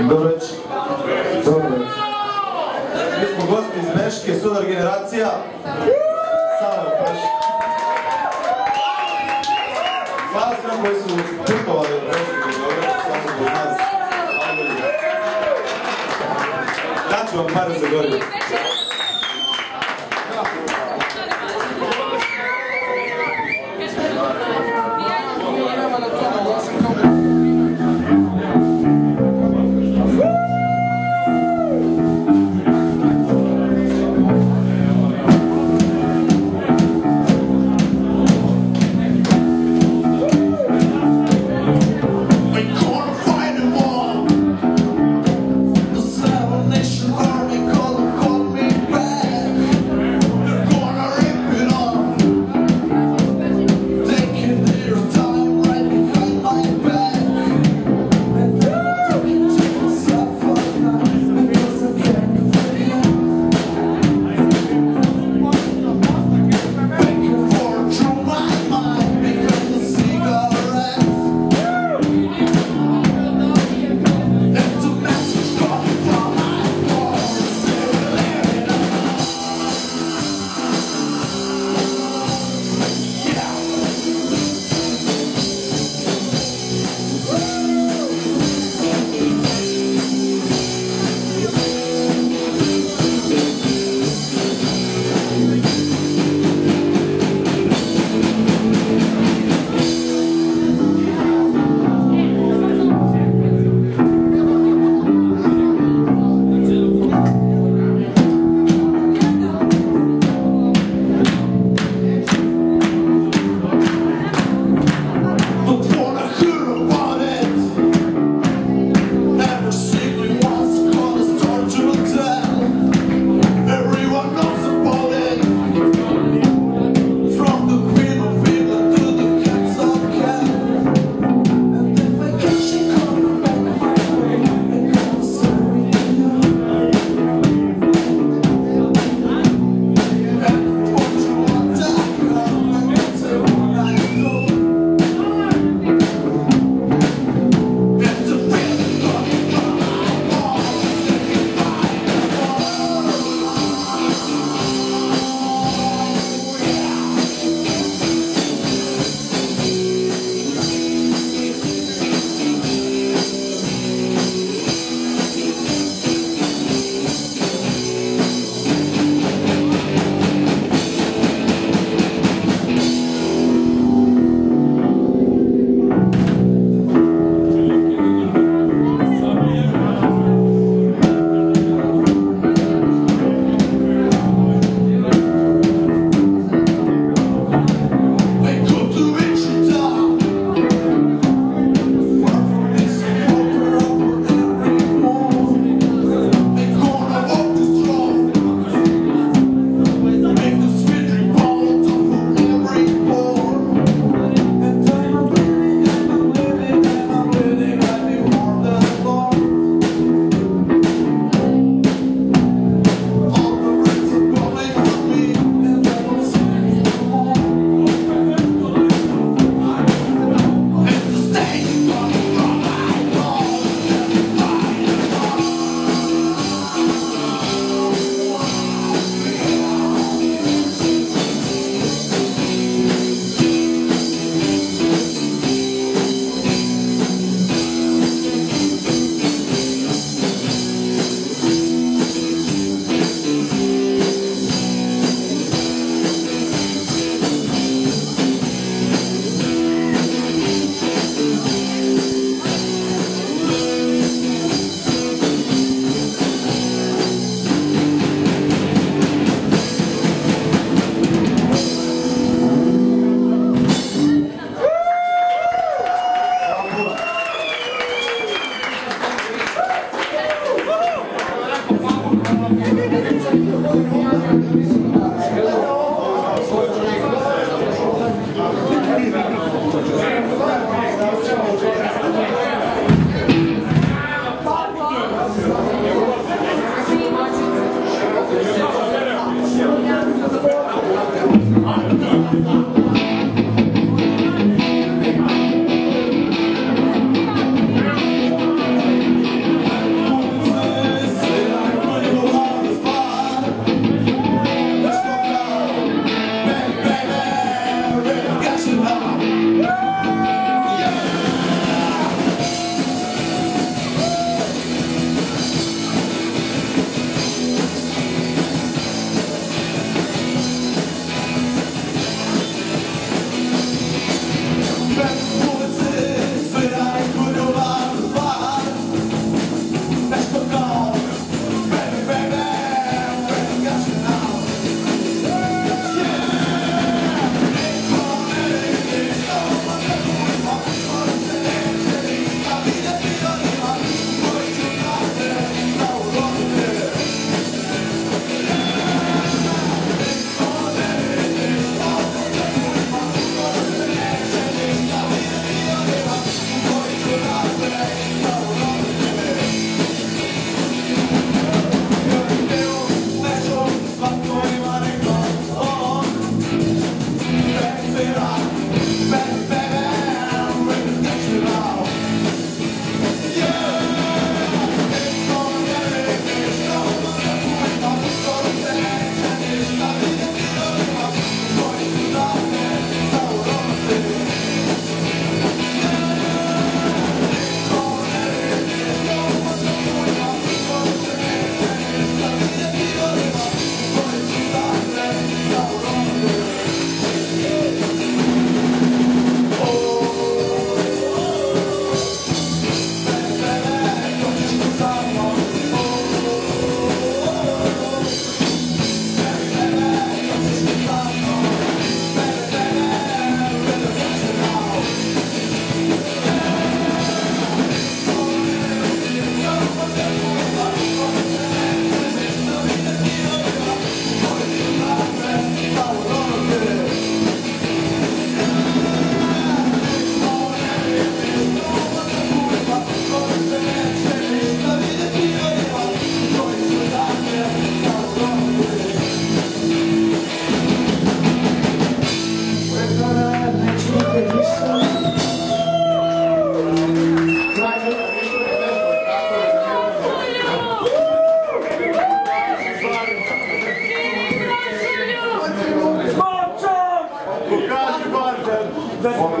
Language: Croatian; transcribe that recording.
Dobrić. Dobrić. Mi smo gosti iz Meške, sudar generacija. Sava je prošla. Hvala svima koji su putovali od Meške do Dobrić, sad su kod nas. Daću vam pare za gorivo.